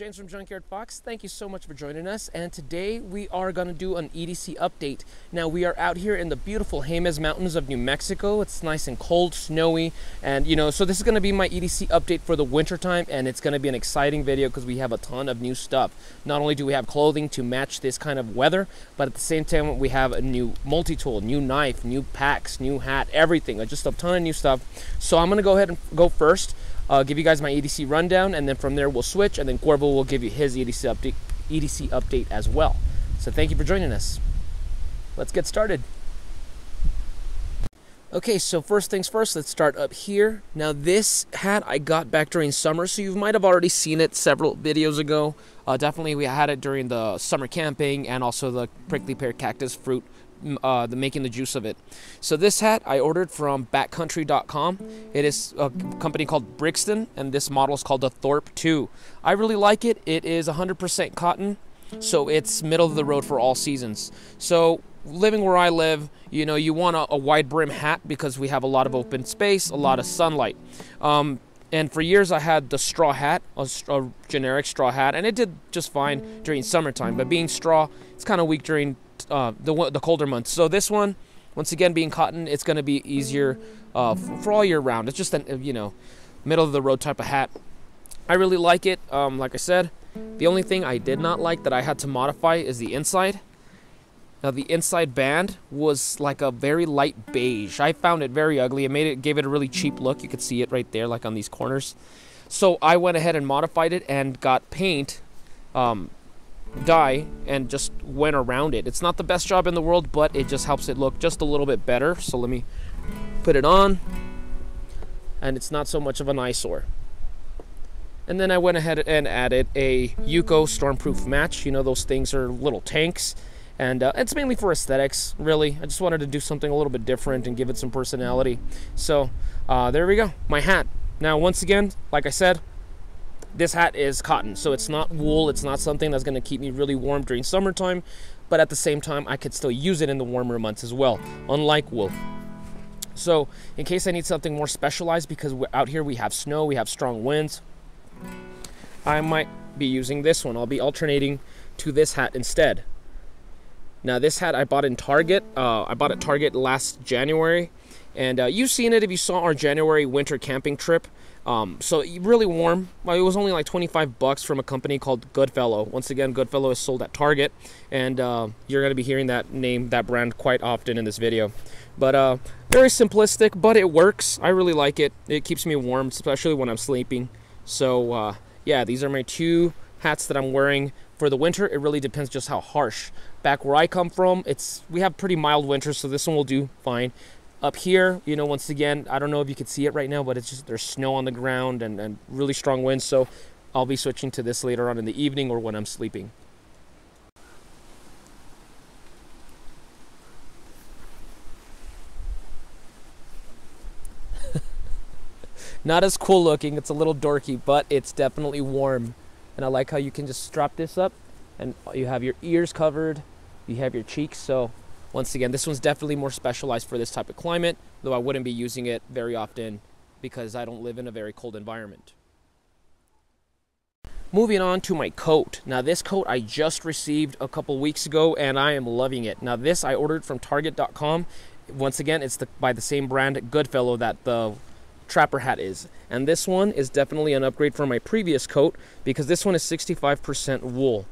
James from Junkyard Fox. Thank you so much for joining us. And today we are going to do an EDC update. Now we are out here in the beautiful Jemez Mountains of New Mexico. It's nice and cold, snowy, and you know, so this is going to be my EDC update for the winter time, and it's going to be an exciting video because we have a ton of new stuff. Not only do we have clothing to match this kind of weather, but at the same time we have a new multi-tool, new knife, new packs, new hat, everything. Just a ton of new stuff. So I'm going to go ahead and go first uh, give you guys my EDC rundown, and then from there we'll switch, and then Cuervo will give you his EDC update, EDC update as well. So thank you for joining us. Let's get started. Okay, so first things first, let's start up here. Now this hat I got back during summer, so you might have already seen it several videos ago. Uh, definitely we had it during the summer camping and also the prickly pear cactus fruit uh, the making the juice of it. So this hat I ordered from backcountry.com. It is a company called Brixton, and this model is called the Thorpe 2. I really like it. It is 100% cotton, so it's middle of the road for all seasons. So living where I live, you know, you want a, a wide brim hat because we have a lot of open space, a lot of sunlight. Um, and for years I had the straw hat, a, a, generic straw hat, and it did just fine during summertime. But being straw, it's kind of weak during uh, the the colder months. So this one, once again, being cotton, it's going to be easier uh, for all year round. It's just a you know middle of the road type of hat. I really like it. Um, like I said, the only thing I did not like that I had to modify is the inside. Now the inside band was like a very light beige. I found it very ugly. It made it gave it a really cheap look. You could see it right there, like on these corners. So I went ahead and modified it and got paint um, dye and just went around it. It's not the best job in the world, but it just helps it look just a little bit better. So let me put it on. And it's not so much of an eyesore. And then I went ahead and added a UCO Stormproof match. You know, those things are little tanks. And uh, it's mainly for aesthetics, really. I just wanted to do something a little bit different and give it some personality. So uh, there we go, my hat. Now, once again, like I said, this hat is cotton, so it's not wool. It's not something that's going to keep me really warm during summertime, but at the same time, I could still use it in the warmer months as well, unlike wool. So, in case I need something more specialized, because out here we have snow, we have strong winds, I might be using this one. I'll be alternating to this hat instead. Now, this hat I bought in Target. Uh, I bought at Target last January, and uh, you've seen it if you saw our January winter camping trip. Um, so really warm. It was only like 25 bucks from a company called Goodfellow. Once again, Goodfellow is sold at Target, and uh, you're going to be hearing that name, that brand, quite often in this video. But uh, very simplistic, but it works. I really like it. It keeps me warm, especially when I'm sleeping. So uh, yeah, these are my two hats that I'm wearing for the winter. It really depends just how harsh. Back where I come from, it's we have pretty mild winters, so this one will do fine. Up here, you know, once again, I don't know if you can see it right now, but it's just there's snow on the ground and, and really strong winds. So I'll be switching to this later on in the evening or when I'm sleeping. Not as cool looking, it's a little dorky, but it's definitely warm. And I like how you can just strap this up and you have your ears covered, you have your cheeks, so once again, this one's definitely more specialized for this type of climate, though I wouldn't be using it very often because I don't live in a very cold environment. Moving on to my coat. Now this coat I just received a couple weeks ago and I am loving it. Now this I ordered from target.com. Once again, it's the, by the same brand Goodfellow that the trapper hat is. And this one is definitely an upgrade from my previous coat because this one is 65% wool.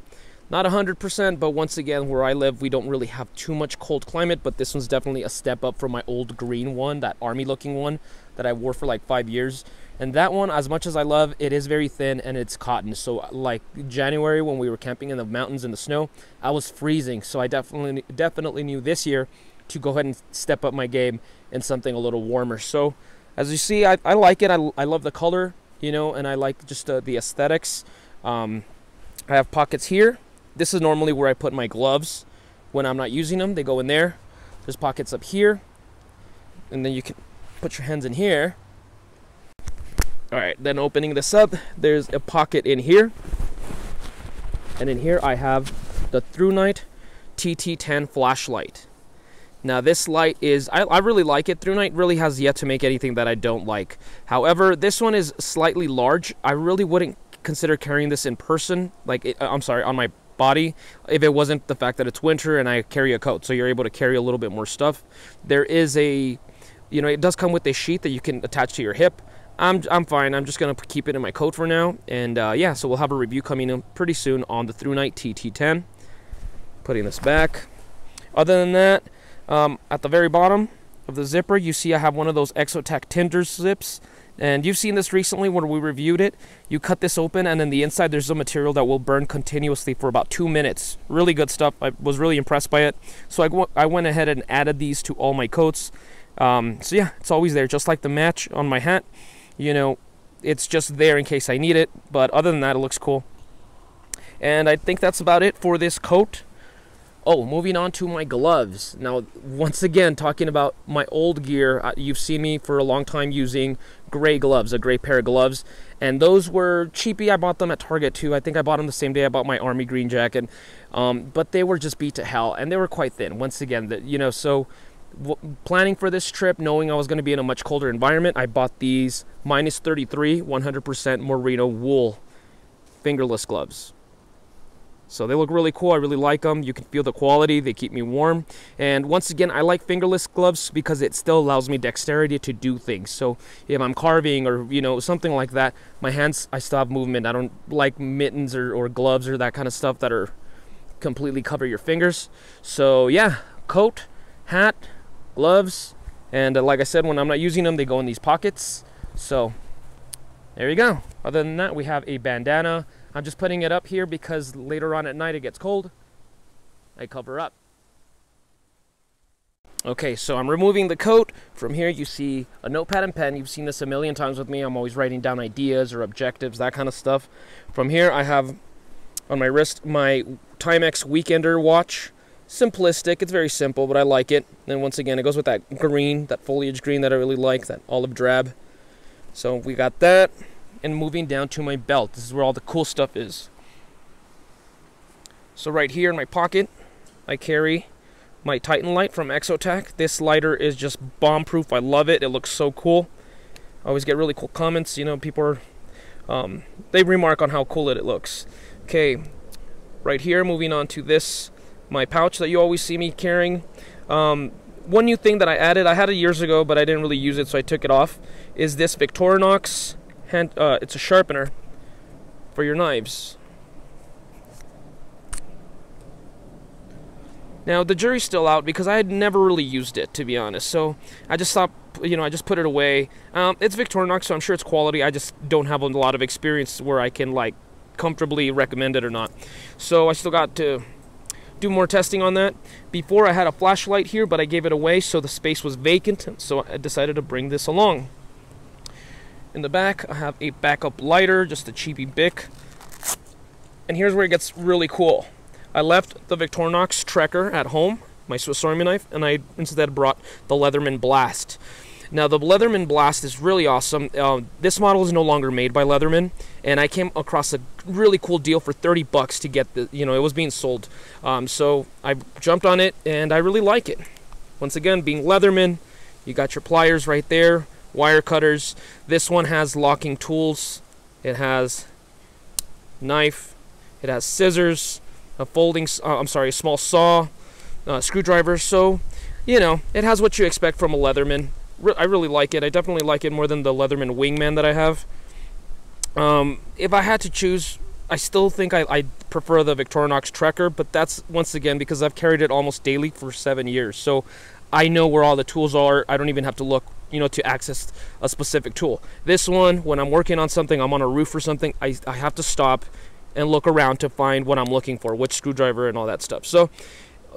Not 100%, but once again, where I live, we don't really have too much cold climate, but this one's definitely a step up from my old green one, that army looking one that I wore for like five years. And that one, as much as I love, it is very thin and it's cotton. So like January when we were camping in the mountains in the snow, I was freezing. So I definitely definitely knew this year to go ahead and step up my game in something a little warmer. So as you see, I, I like it. I, I love the color, you know, and I like just uh, the aesthetics. Um, I have pockets here this is normally where I put my gloves when I'm not using them. They go in there. There's pockets up here. And then you can put your hands in here. All right, then opening this up, there's a pocket in here. And in here I have the ThruNite TT10 flashlight. Now this light is, I, I really like it. ThruNite really has yet to make anything that I don't like. However, this one is slightly large. I really wouldn't consider carrying this in person. Like, it, uh, I'm sorry, on my body if it wasn't the fact that it's winter and I carry a coat. So you're able to carry a little bit more stuff. There is a, you know, it does come with a sheet that you can attach to your hip. I'm, I'm fine. I'm just going to keep it in my coat for now. And uh, yeah, so we'll have a review coming in pretty soon on the ThruNite TT10. Putting this back. Other than that, um, at the very bottom of the zipper, you see I have one of those Exotac Tinder zips. And you've seen this recently when we reviewed it. You cut this open, and then the inside there's a material that will burn continuously for about two minutes. Really good stuff. I was really impressed by it. So I, I went ahead and added these to all my coats. Um, so yeah, it's always there, just like the match on my hat. You know, it's just there in case I need it. But other than that, it looks cool. And I think that's about it for this coat. Oh, moving on to my gloves. Now, once again, talking about my old gear, uh, you've seen me for a long time using gray gloves, a gray pair of gloves, and those were cheapy. I bought them at Target too. I think I bought them the same day I bought my army green jacket, um, but they were just beat to hell, and they were quite thin. Once again, that you know, so planning for this trip, knowing I was going to be in a much colder environment, I bought these minus 33, 100% merino wool fingerless gloves. So they look really cool. I really like them. You can feel the quality. They keep me warm. And once again, I like fingerless gloves because it still allows me dexterity to do things. So if I'm carving or, you know, something like that, my hands, I still have movement. I don't like mittens or, or gloves or that kind of stuff that are completely cover your fingers. So yeah, coat, hat, gloves. And uh, like I said, when I'm not using them, they go in these pockets. So there you go. Other than that, we have a bandana I'm just putting it up here because later on at night it gets cold. I cover up. Okay, so I'm removing the coat. From here you see a notepad and pen. You've seen this a million times with me. I'm always writing down ideas or objectives, that kind of stuff. From here I have on my wrist my Timex Weekender watch. Simplistic, it's very simple, but I like it. And once again, it goes with that green, that foliage green that I really like, that olive drab. So we got that and moving down to my belt. This is where all the cool stuff is. So right here in my pocket, I carry my Titan light from Exotac. This lighter is just bomb proof. I love it. It looks so cool. I always get really cool comments. You know, people are, um, they remark on how cool it, looks. Okay, right here, moving on to this, my pouch that you always see me carrying. Um, one new thing that I added, I had it years ago, but I didn't really use it, so I took it off, is this Victorinox hand, uh, it's a sharpener for your knives. Now the jury's still out because I had never really used it to be honest. So I just thought, you know, I just put it away. Um, it's Victorinox, so I'm sure it's quality. I just don't have a lot of experience where I can like comfortably recommend it or not. So I still got to do more testing on that. Before I had a flashlight here, but I gave it away, so the space was vacant. So I decided to bring this along. In the back, I have a backup lighter, just a cheapy Bic. And here's where it gets really cool. I left the Victorinox Trekker at home, my Swiss Army knife, and I instead brought the Leatherman Blast. Now, the Leatherman Blast is really awesome. Uh, this model is no longer made by Leatherman, and I came across a really cool deal for 30 bucks to get the, you know, it was being sold. Um, so I jumped on it, and I really like it. Once again, being Leatherman, you got your pliers right there wire cutters. This one has locking tools. It has knife. It has scissors, a folding, uh, I'm sorry, a small saw, uh, screwdriver. So, you know, it has what you expect from a Leatherman. Re I really like it. I definitely like it more than the Leatherman Wingman that I have. Um, if I had to choose, I still think I, I prefer the Victorinox Trekker, but that's once again because I've carried it almost daily for seven years. So I know where all the tools are. I don't even have to look you know, to access a specific tool. This one, when I'm working on something, I'm on a roof or something, I, I have to stop and look around to find what I'm looking for, which screwdriver and all that stuff. So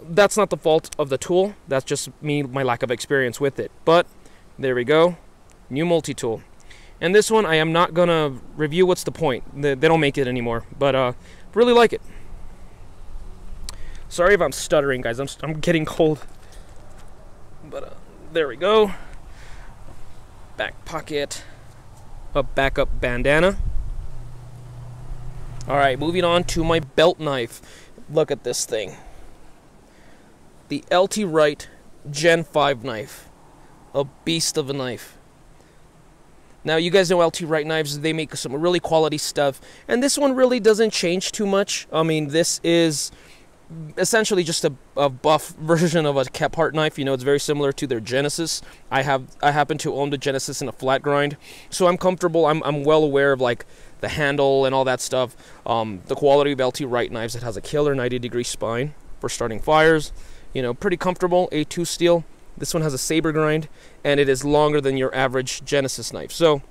that's not the fault of the tool. That's just me, my lack of experience with it. But there we go, new multi-tool. And this one, I am not gonna review what's the point. They, don't make it anymore, but uh, really like it. Sorry if I'm stuttering, guys. I'm, I'm getting cold. But uh, there we go back pocket, a backup bandana. Alright, moving on to my belt knife. Look at this thing. The LT Wright Gen 5 knife. A beast of a knife. Now, you guys know LT Wright knives, they make some really quality stuff, and this one really doesn't change too much. I mean, this is essentially just a, a buff version of a Kephart knife. You know, it's very similar to their Genesis. I have I happen to own the Genesis in a flat grind, so I'm comfortable. I'm, I'm well aware of like the handle and all that stuff. Um, the quality of LT Wright knives. It has a killer 90 degree spine for starting fires. You know, pretty comfortable A2 steel. This one has a saber grind, and it is longer than your average Genesis knife. So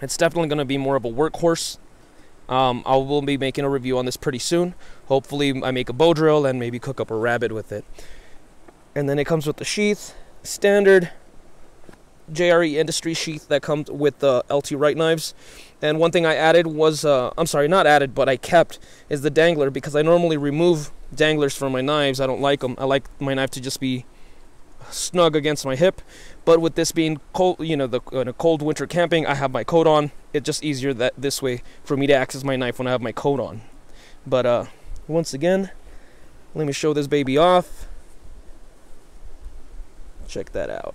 it's definitely going to be more of a workhorse um, I will be making a review on this pretty soon. Hopefully, I make a bow drill and maybe cook up a rabbit with it. And then it comes with the sheath, standard JRE Industry sheath that comes with the LT Wright knives. And one thing I added was, uh, I'm sorry, not added, but I kept, is the dangler because I normally remove danglers from my knives. I don't like them. I like my knife to just be snug against my hip. But with this being cold, you know, the in a cold winter camping, I have my coat on. It's just easier that this way for me to access my knife when I have my coat on. But uh, once again, let me show this baby off. Check that out.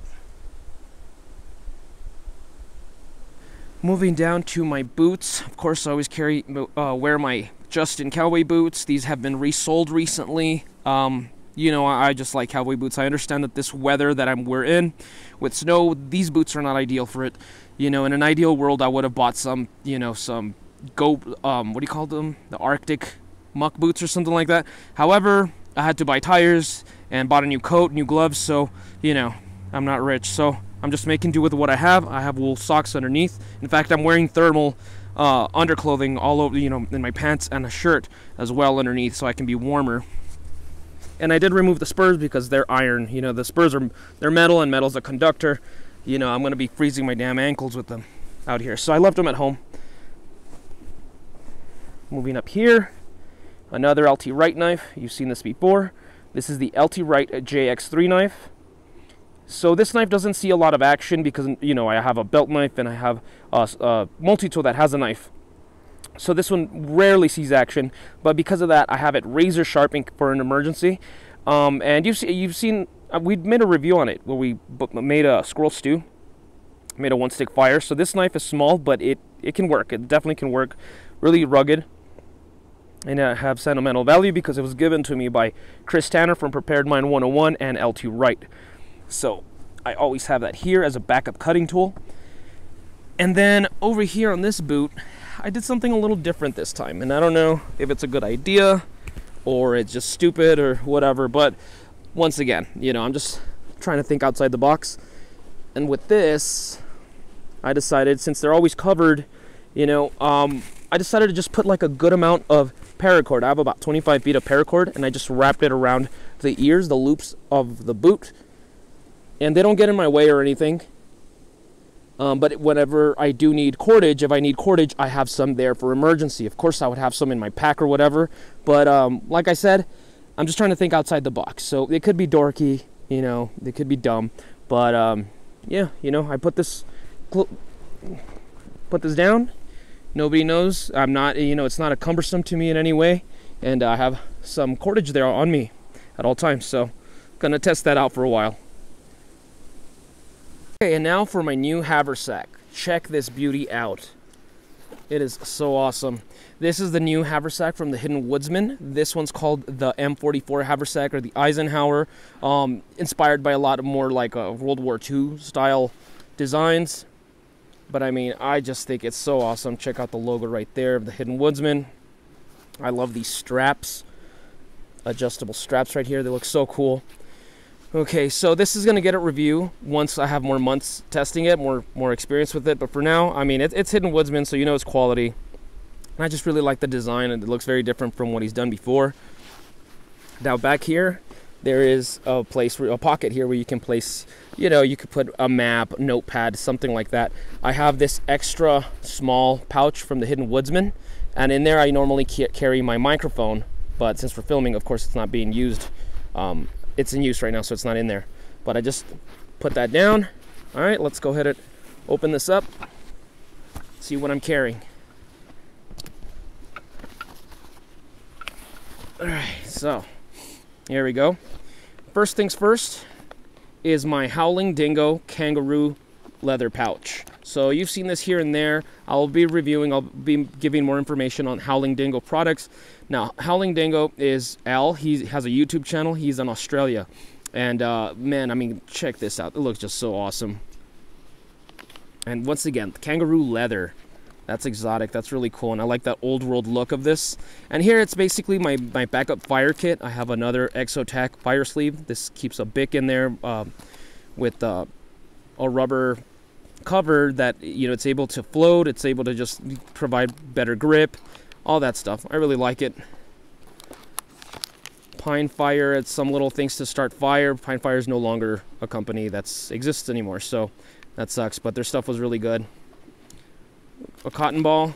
Moving down to my boots. Of course, I always carry uh, wear my Justin cowboy boots. These have been resold recently. Um, you know, I just like cowboy boots. I understand that this weather that I'm we're in with snow, these boots are not ideal for it. You know, in an ideal world, I would have bought some, you know, some go, um, what do you call them? The Arctic muck boots or something like that. However, I had to buy tires and bought a new coat, new gloves, so, you know, I'm not rich. So I'm just making do with what I have. I have wool socks underneath. In fact, I'm wearing thermal uh, underclothing all over, you know, in my pants and a shirt as well underneath so I can be warmer and I did remove the spurs because they're iron. You know, the spurs are they're metal, and metal's a conductor. You know, I'm gonna be freezing my damn ankles with them out here, so I left them at home. Moving up here, another LT Wright knife. You've seen this before. This is the LT Wright JX3 knife. So this knife doesn't see a lot of action because you know I have a belt knife and I have a, a multi-tool that has a knife. So this one rarely sees action, but because of that, I have it razor sharpening for an emergency. Um, and you've, you've seen, uh, we made a review on it where we made a squirrel stew, made a one stick fire. So this knife is small, but it, it can work. It definitely can work. Really rugged and uh, have sentimental value because it was given to me by Chris Tanner from Prepared Mind 101 and LT Wright. So I always have that here as a backup cutting tool. And then over here on this boot, I did something a little different this time, and I don't know if it's a good idea or it's just stupid or whatever, but once again, you know, I'm just trying to think outside the box. And with this, I decided since they're always covered, you know, um, I decided to just put like a good amount of paracord. I have about 25 feet of paracord, and I just wrapped it around the ears, the loops of the boot, and they don't get in my way or anything. Um, but whenever I do need cordage, if I need cordage, I have some there for emergency. Of course, I would have some in my pack or whatever. But um, like I said, I'm just trying to think outside the box. So it could be dorky, you know, it could be dumb. But um, yeah, you know, I put this put this down. Nobody knows. I'm not, you know, it's not a cumbersome to me in any way. And I have some cordage there on me at all times. So gonna test that out for a while. Okay, and now for my new haversack. Check this beauty out. It is so awesome. This is the new haversack from the Hidden Woodsman. This one's called the M44 haversack or the Eisenhower, um, inspired by a lot more like uh, World War II style designs. But I mean, I just think it's so awesome. Check out the logo right there of the Hidden Woodsman. I love these straps, adjustable straps right here. They look so cool. Okay, so this is gonna get a review once I have more months testing it, more more experience with it. But for now, I mean, it, it's Hidden Woodsman, so you know it's quality. And I just really like the design, and it looks very different from what he's done before. Now back here, there is a place, a pocket here where you can place, you know, you could put a map, notepad, something like that. I have this extra small pouch from the Hidden Woodsman, and in there I normally carry my microphone. But since we're filming, of course, it's not being used. Um, it's in use right now, so it's not in there. But I just put that down. All right, let's go ahead and open this up. See what I'm carrying. All right, so here we go. First things first is my Howling Dingo kangaroo leather pouch. So you've seen this here and there. I'll be reviewing, I'll be giving more information on Howling Dingo products. Now, Howling Dingo is Al. He has a YouTube channel. He's in Australia. And uh, man, I mean, check this out. It looks just so awesome. And once again, kangaroo leather. That's exotic. That's really cool. And I like that old world look of this. And here it's basically my, my backup fire kit. I have another Exotac fire sleeve. This keeps a Bic in there uh, with uh, a rubber cover that, you know, it's able to float. It's able to just provide better grip. All that stuff. I really like it. Pine Fire, it's some little things to start fire. Pine Fire is no longer a company that exists anymore. So that sucks. But their stuff was really good a cotton ball,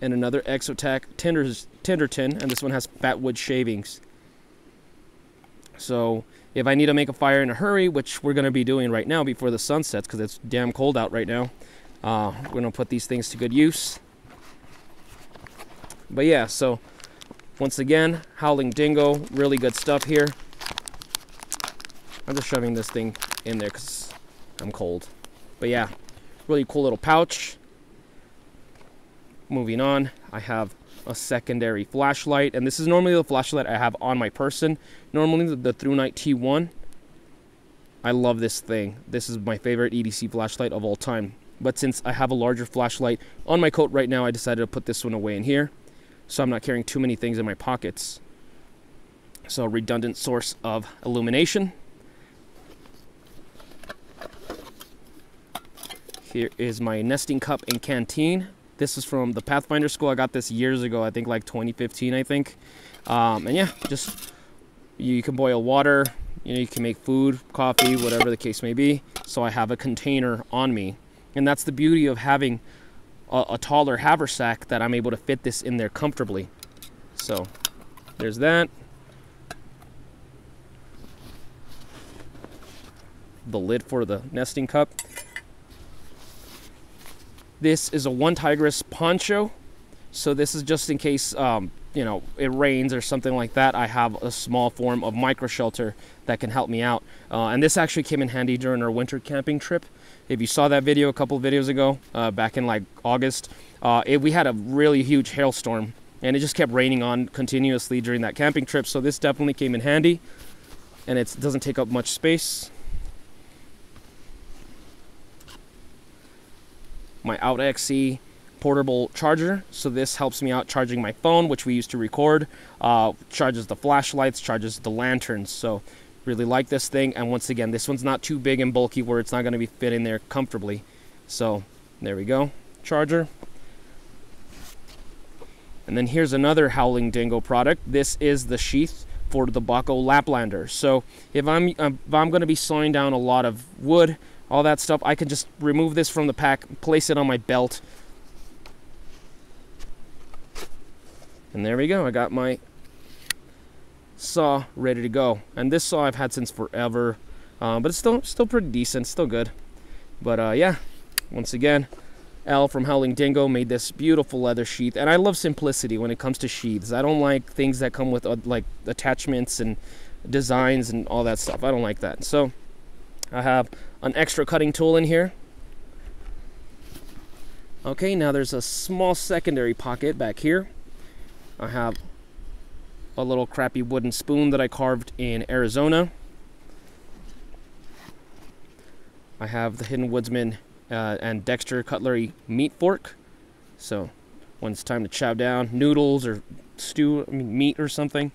and another Exotac Tenders, Tenderton, and this one has Fatwood shavings. So if I need to make a fire in a hurry, which we're going to be doing right now before the sun sets because it's damn cold out right now, uh, we're going to put these things to good use. But yeah, so once again, Howling Dingo, really good stuff here. I'm just shoving this thing in there because I'm cold. But yeah, Really cool little pouch. Moving on, I have a secondary flashlight, and this is normally the flashlight I have on my person. Normally the, the ThruNite T1. I love this thing. This is my favorite EDC flashlight of all time. But since I have a larger flashlight on my coat right now, I decided to put this one away in here. So I'm not carrying too many things in my pockets. So redundant source of illumination. Here is my nesting cup and canteen. This is from the Pathfinder school. I got this years ago, I think like 2015, I think. Um, and yeah, just you can boil water, you know, you can make food, coffee, whatever the case may be. So I have a container on me. And that's the beauty of having a, a taller haversack that I'm able to fit this in there comfortably. So there's that. The lid for the nesting cup. This is a OneTigris poncho. So this is just in case, um, you know, it rains or something like that. I have a small form of micro shelter that can help me out. Uh, and this actually came in handy during our winter camping trip. If you saw that video a couple videos ago, uh, back in like August, uh, it, we had a really huge hailstorm and it just kept raining on continuously during that camping trip. So this definitely came in handy and it doesn't take up much space. My OUTXE portable charger. So this helps me out charging my phone, which we use to record, uh, charges the flashlights, charges the lanterns. So really like this thing. And once again, this one's not too big and bulky where it's not going to be fit in there comfortably. So there we go, charger. And then here's another Howling Dingo product. This is the sheath for the Bahco Laplander. So if I'm if I'm going to be sawing down a lot of wood, all that stuff. I can just remove this from the pack, place it on my belt. And there we go. I got my saw ready to go. And this saw I've had since forever. Uh, but it's still still pretty decent, still good. But uh, yeah, once again, Al from Howling Dingo made this beautiful leather sheath. And I love simplicity when it comes to sheaths. I don't like things that come with uh, like attachments and designs and all that stuff. I don't like that. So I have an extra cutting tool in here. Okay, now there's a small secondary pocket back here. I have a little crappy wooden spoon that I carved in Arizona. I have the Hidden Woodsman uh, and Dexter Cutlery meat fork. So when it's time to chow down noodles or stew, I mean, meat or something,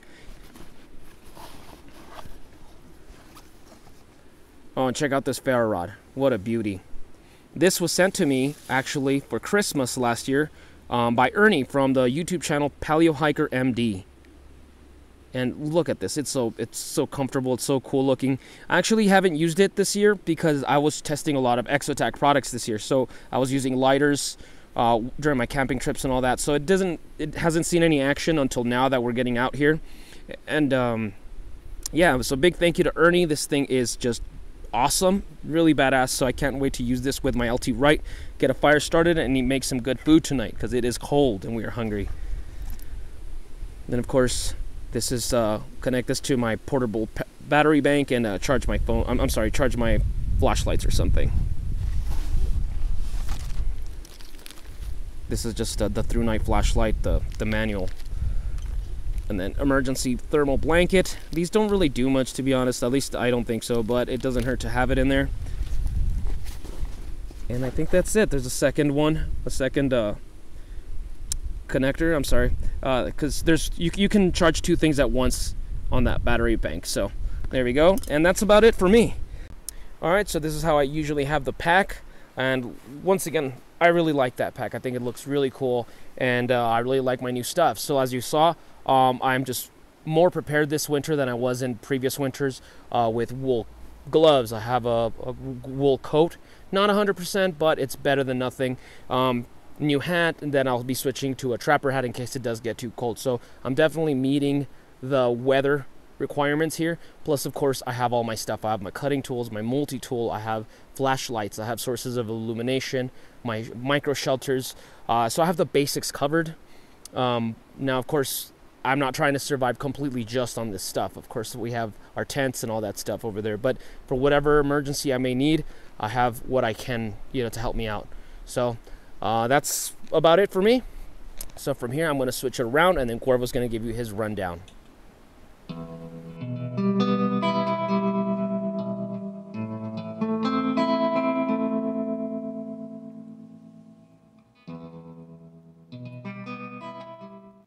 Oh, and check out this ferro rod. What a beauty. This was sent to me, actually, for Christmas last year um, by Ernie from the YouTube channel Paleo Hiker MD. And look at this. It's so it's so comfortable. It's so cool looking. I actually haven't used it this year because I was testing a lot of Exotac products this year. So I was using lighters uh, during my camping trips and all that. So it doesn't it hasn't seen any action until now that we're getting out here. And um, yeah, so big thank you to Ernie. This thing is just awesome, really badass. So I can't wait to use this with my LT Wright, get a fire started, and make some good food tonight because it is cold and we are hungry. Then of course, this is uh, connect this to my portable battery bank and uh, charge my phone. I'm, I'm sorry, charge my flashlights or something. This is just uh, the ThruNite flashlight, the the manual. And then emergency thermal blanket. These don't really do much to be honest. At least I don't think so, but it doesn't hurt to have it in there. And I think that's it. There's a second one, a second uh, connector. I'm sorry, because uh, there's you you can charge two things at once on that battery bank. So there we go, and that's about it for me. All right, so this is how I usually have the pack, and once again, I really like that pack. I think it looks really cool, and uh, I really like my new stuff. So as you saw, um, I'm just more prepared this winter than I was in previous winters uh, with wool gloves. I have a, a wool coat, not 100%, but it's better than nothing. Um, new hat, and then I'll be switching to a trapper hat in case it does get too cold. So I'm definitely meeting the weather requirements here. Plus, of course, I have all my stuff. I have my cutting tools, my multi-tool, I have flashlights, I have sources of illumination, my micro shelters. Uh, so I have the basics covered. Um, now, of course, I'm not trying to survive completely just on this stuff. Of course, we have our tents and all that stuff over there. But for whatever emergency I may need, I have what I can, you know, to help me out. So uh, that's about it for me. So from here, I'm going to switch it around, and then Cuervo's going to give you his rundown.